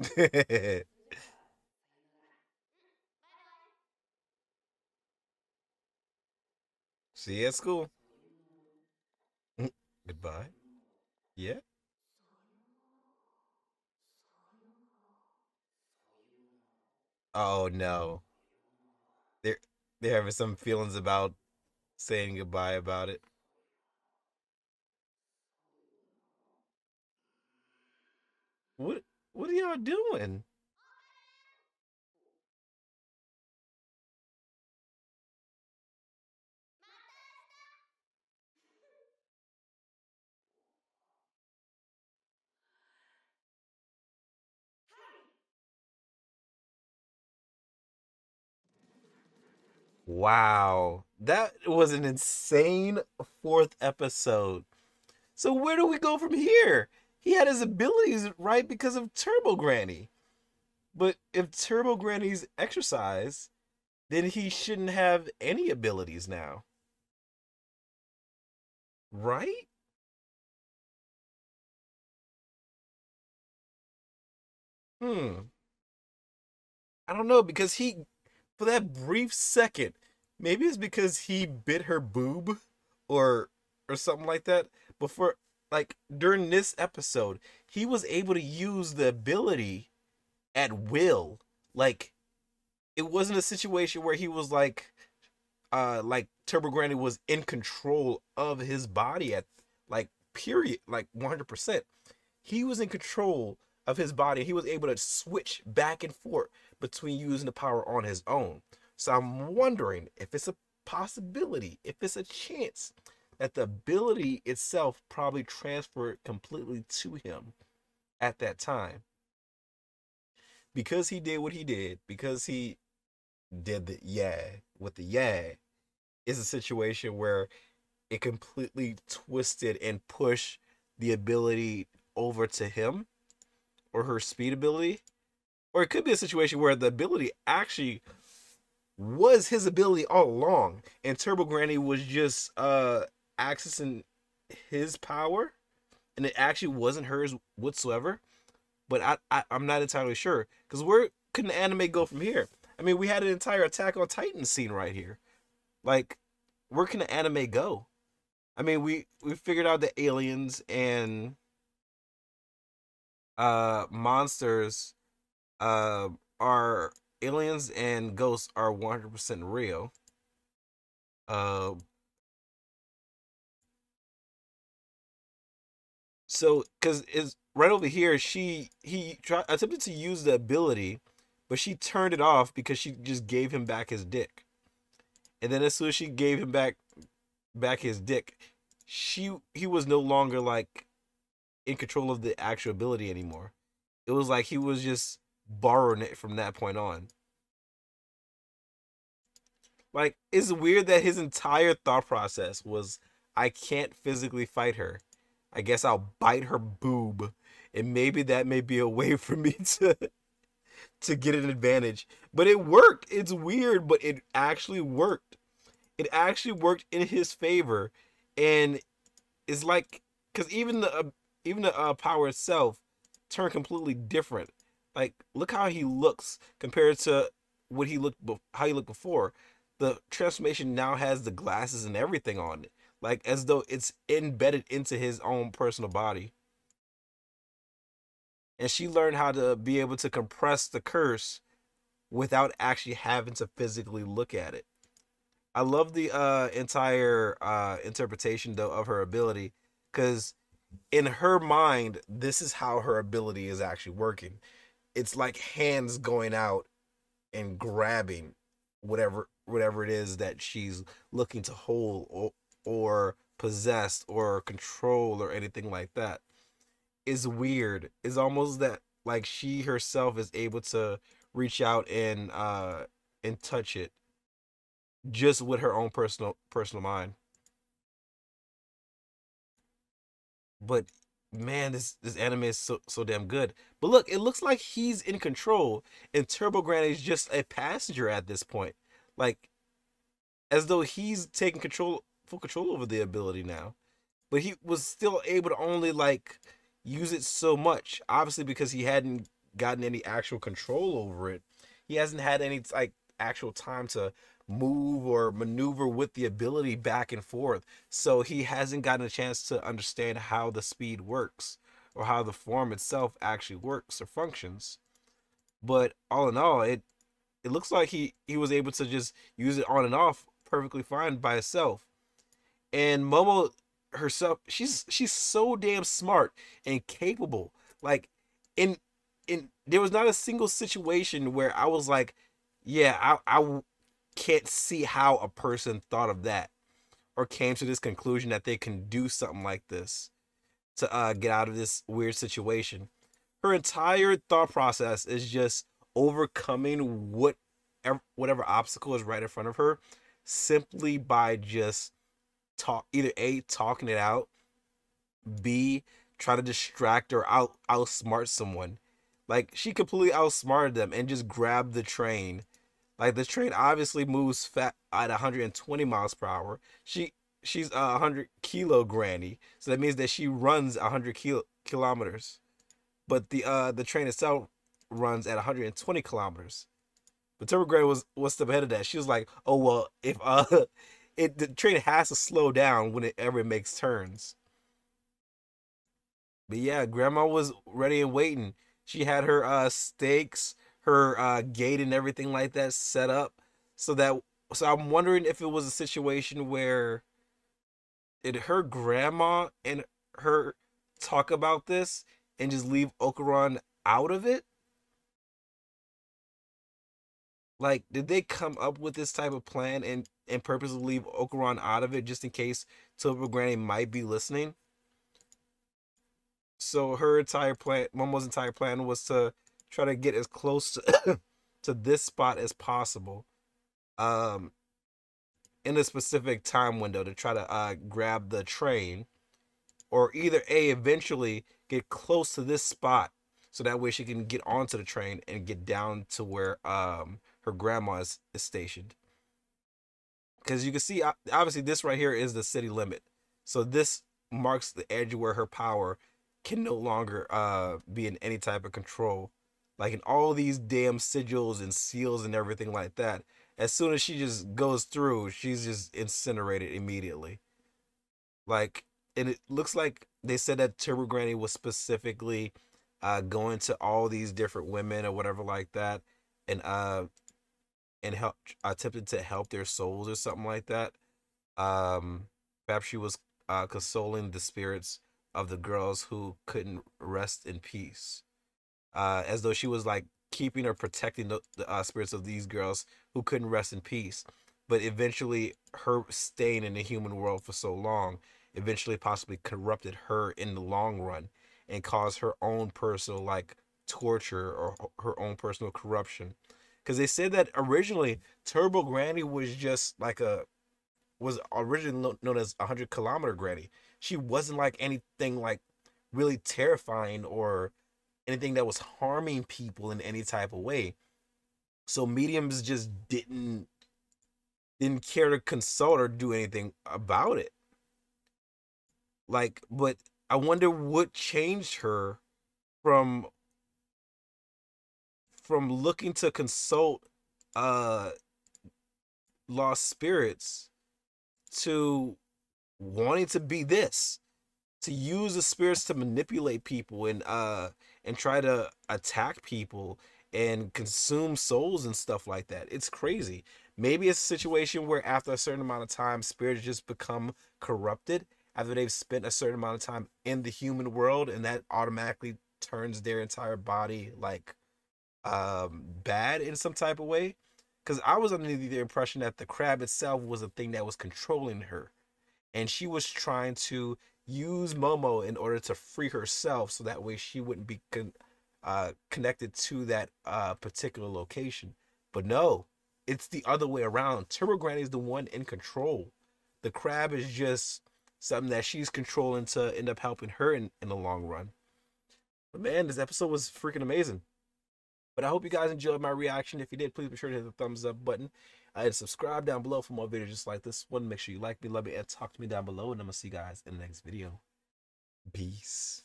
See you at school. Mm, goodbye. Yeah. Oh no. They're they're having some feelings about saying goodbye about it. What what are y'all doing? Wow. That was an insane fourth episode. So where do we go from here? He had his abilities right because of Turbo Granny. But if Turbo Granny's exercise, then he shouldn't have any abilities now. Right? Hmm. I don't know because he for that brief second, maybe it's because he bit her boob or or something like that. But for like during this episode, he was able to use the ability at will. Like it wasn't a situation where he was like uh like Turbo Granny was in control of his body at like period like 100%. He was in control of his body. He was able to switch back and forth between using the power on his own. So I'm wondering if it's a possibility, if it's a chance that the ability itself probably transferred completely to him at that time. Because he did what he did, because he did the yeah with the yeah, is a situation where it completely twisted and pushed the ability over to him or her speed ability. Or it could be a situation where the ability actually was his ability all along and Turbo Granny was just uh accessing his power and it actually wasn't hers whatsoever. But I, I I'm not entirely sure. Because where could an anime go from here? I mean, we had an entire Attack on Titan scene right here. Like, where can an anime go? I mean, we we figured out that aliens and uh monsters uh are aliens and ghosts are 100% real. Uh so cuz is right over here she he tried attempted to use the ability but she turned it off because she just gave him back his dick. And then as soon as she gave him back back his dick, she he was no longer like in control of the actual ability anymore. It was like he was just borrowing it from that point on. Like it's weird that his entire thought process was I can't physically fight her. I guess I'll bite her boob and maybe that may be a way for me to to get an advantage. But it worked. It's weird, but it actually worked. It actually worked in his favor and it's like cuz even the uh, even the uh, power itself turned completely different. Like look how he looks compared to what he looked how he looked before. The transformation now has the glasses and everything on it, like as though it's embedded into his own personal body. And she learned how to be able to compress the curse without actually having to physically look at it. I love the uh, entire uh, interpretation though of her ability because in her mind, this is how her ability is actually working. It's like hands going out and grabbing whatever whatever it is that she's looking to hold or, or possessed or control or anything like that is weird. Is almost that like she herself is able to reach out and uh and touch it just with her own personal personal mind. But man, this this anime is so so damn good. But look, it looks like he's in control, and Turbo Granny is just a passenger at this point, like as though he's taking control, full control over the ability now. But he was still able to only like use it so much, obviously because he hadn't gotten any actual control over it. He hasn't had any like actual time to move or maneuver with the ability back and forth. So he hasn't gotten a chance to understand how the speed works or how the form itself actually works or functions. But all in all, it it looks like he he was able to just use it on and off perfectly fine by itself. And Momo herself, she's she's so damn smart and capable. Like in in there was not a single situation where I was like, yeah, I I can't see how a person thought of that or came to this conclusion that they can do something like this to uh, get out of this weird situation. Her entire thought process is just overcoming what whatever obstacle is right in front of her simply by just talk either a talking it out b try to distract or out outsmart someone. Like she completely outsmarted them and just grabbed the train. Like the train obviously moves fat at 120 miles per hour. She she's a 100 kilo granny so that means that she runs 100 kilo, kilometers. But the uh the train itself runs at 120 kilometers. But Turbo Granny was was step ahead of that. She was like, "Oh well, if uh, it the train has to slow down whenever it makes turns." But yeah, Grandma was ready and waiting. She had her uh stakes, her uh gate, and everything like that set up so that. So I'm wondering if it was a situation where did her grandma and her talk about this and just leave Okarun out of it? Like, did they come up with this type of plan and and purposely leave Okarun out of it just in case Turbo Granny might be listening? So her entire plan, Momo's entire plan was to try to get as close to, to this spot as possible, um, in a specific time window to try to uh grab the train, or either a eventually get close to this spot so that way she can get onto the train and get down to where um her grandma is, is stationed. Because you can see, obviously, this right here is the city limit. So this marks the edge where her power can no longer uh, be in any type of control. Like in all these damn sigils and seals and everything like that, as soon as she just goes through, she's just incinerated immediately. Like, and it looks like they said that Turbo Granny was specifically uh, going to all these different women or whatever like that, and uh, and help attempted to help their souls or something like that. Um, perhaps she was uh, consoling the spirits of the girls who couldn't rest in peace, uh, as though she was like keeping or protecting the, the uh, spirits of these girls who couldn't rest in peace. But eventually, her staying in the human world for so long eventually possibly corrupted her in the long run and caused her own personal like torture or her own personal corruption because they said that originally Turbo Granny was just like a was originally known as a hundred kilometer Granny. She wasn't like anything like really terrifying or anything that was harming people in any type of way. So mediums just didn't didn't care to consult or do anything about it. Like, but I wonder what changed her from from looking to consult uh lost spirits to wanting to be this to use the spirits to manipulate people and uh and try to attack people and consume souls and stuff like that. It's crazy. Maybe it's a situation where after a certain amount of time spirits just become corrupted after they've spent a certain amount of time in the human world and that automatically turns their entire body like um, bad in some type of way. Because I was under the impression that the crab itself was a thing that was controlling her. And she was trying to use Momo in order to free herself so that way she wouldn't be con- uh, connected to that uh, particular location. But no, it's the other way around. Turbo Granny is the one in control. The crab is just something that she's controlling to end up helping her in, in the long run. But man, this episode was freaking amazing. But I hope you guys enjoyed my reaction. If you did, please be sure to hit the thumbs up button. Uh, and subscribe down below for more videos just like this one. Make sure you like me, love me, and talk to me down below. And I'm going to see you guys in the next video. Peace.